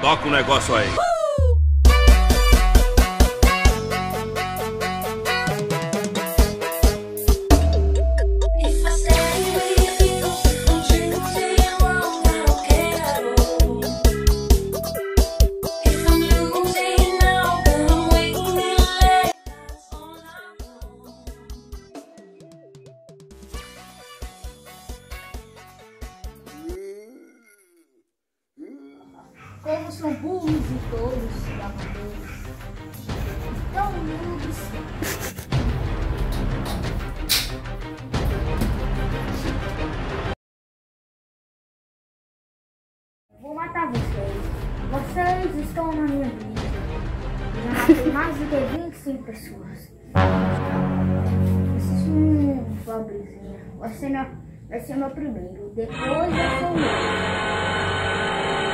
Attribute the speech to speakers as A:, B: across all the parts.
A: Toca o um negócio aí.
B: Como são burros e tolos, lavadores. Tão mudos. Vou matar vocês. Vocês estão na minha vida. Já matei mais do que 25 pessoas. Hum, pobrezinha. Ser meu, vai ser meu primeiro. Depois vai ser o meu.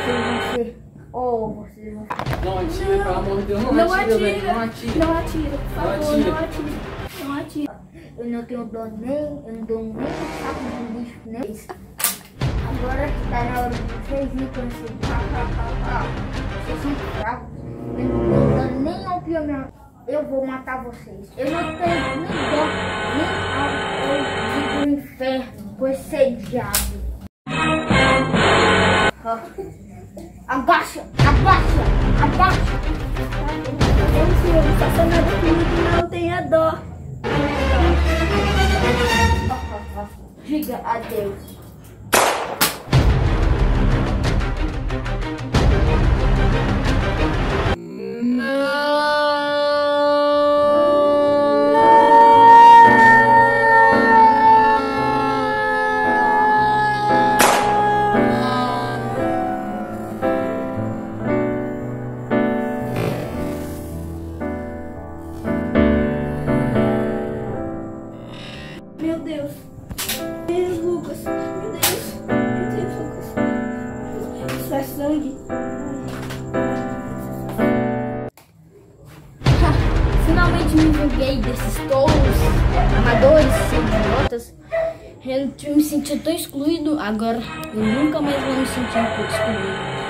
B: Vocês vão ser. Oh, vocês vão
C: Não atira, pelo amor de Deus, não,
B: Não
C: atira,
B: atira.
C: velho, não atira.
B: Não atira, por favor, não atira. Não atira. Eu não tenho dó nem, eu não dou nem um saco de nem isso. Agora que tá na hora de vocês irem conhecer. Pá, pá, pá, pá. Vocês são fracos. Eu não tenho dó nem pior mesmo. Eu vou matar vocês. Eu não tenho nem dó, nem ao eu digo inferno, pois ser diabo. Ó. Abaixa, abaixa, abaixa.
D: Não, senhor, não faça nada comigo, não tenha dó.
B: Diga adeus. Vinguei desses tolos, amadores, idiotas. Eu me senti tão excluído, agora eu nunca mais vou me sentir excluído.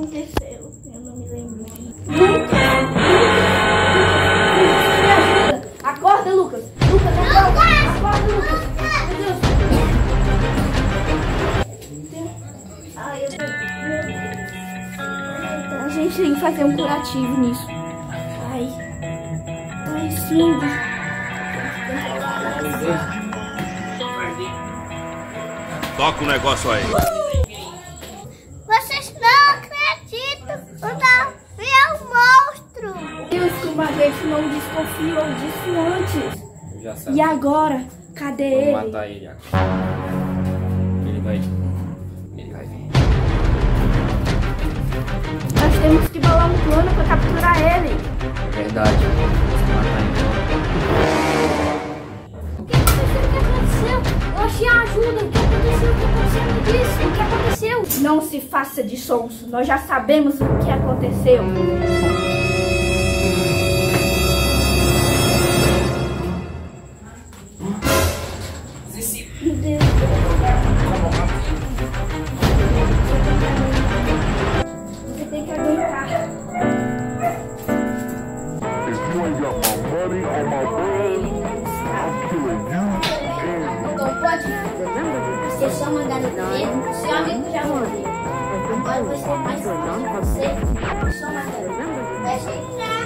D: Aconteceu? Eu não me lembro. Acorda, Lucas! Lucas, acorda! Acorda, Lucas! Meu Deus! Ai, eu... A gente tem que fazer um curativo nisso. Ai. Ai, sim.
A: Toca o um negócio aí.
E: Não
D: desconfiou disso antes.
C: Eu já sabia.
D: E agora? Cadê
C: Vamos
D: ele?
C: matar ele agora. Ele vai. Ele vai vir.
D: Nós temos que bolar um plano pra capturar ele.
C: É verdade. Temos que matar ele.
B: O que aconteceu? O que aconteceu? Eu achei a ajuda. O que aconteceu? O que aconteceu? Me disse. O que aconteceu?
D: Não se faça de sonso. Nós já sabemos o que aconteceu.
F: Money or my bread, I'm killing you
B: Não pode. Você no dedo. Seu amigo já morreu. Agora você mais você. Só mandar. Deixa entrar.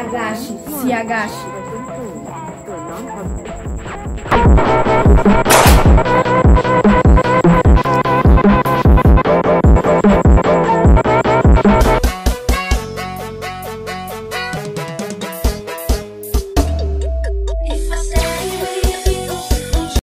D: Agache. Se agache.
F: you.